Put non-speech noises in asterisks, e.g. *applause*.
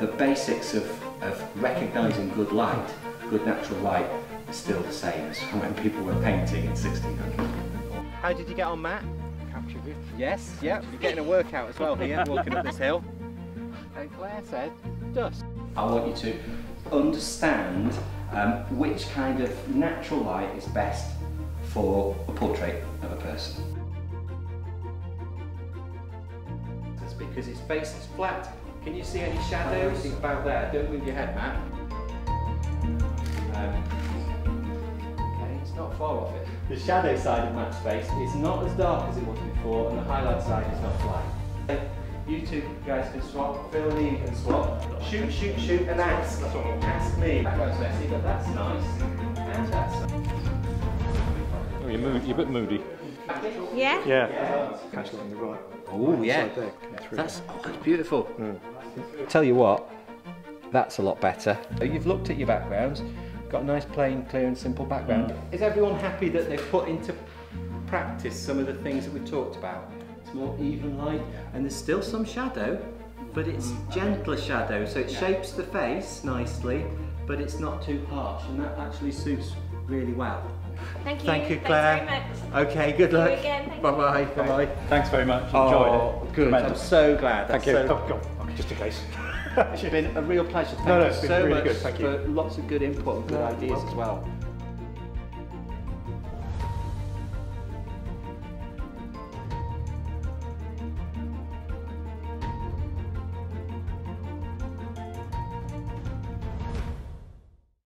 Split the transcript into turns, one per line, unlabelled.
the basics of, of recognising good light, good natural light, are still the same as when people were painting in 1600. How did you get on, Matt?
Captured it.
Yes, yeah, you're getting a workout as well here, walking up this hill.
And Claire said, dust.
I want you to understand um, which kind of natural light is best for a portrait of a person. That's because his face is flat. Can you see any shadows? About there. Don't move your head, Matt. Um, okay, it's not far off it. The shadow side of Matt's face is not as dark as it was before, and the highlight side is not flat. You two guys can swap. Phil and Ian can swap. Shoot, shoot, shoot, and ask. Ask me. That goes messy, but that's nice. And that's
you're, mood, you're a bit moody.
Yeah?
Yeah. Catch it on the right.
Oh yeah,
there,
that's oh, that's beautiful. Mm. Tell you what, that's a lot better. Oh, you've looked at your backgrounds, got a nice plain, clear and simple background. Mm. Is everyone happy that they've put into practice some of the things that we talked about? It's more even light and there's still some shadow, but it's mm. gentler shadow, so it shapes the face nicely, but it's not too harsh and that actually suits really well.
Thank you.
Thank you,
Thanks
Claire.
very much.
Okay, good
See you
luck.
again, thank.
Bye bye. Bye bye.
Thanks very much. Enjoyed
Oh,
it.
good. I'm so glad.
Thank you.
so-
Oh, go. Okay, oh, just in case. *laughs*
It's been a real pleasure. Thank
No, no,
you
it's been
so
really
much
good, thank you.
for lots of good input and good
No,
ideas as well.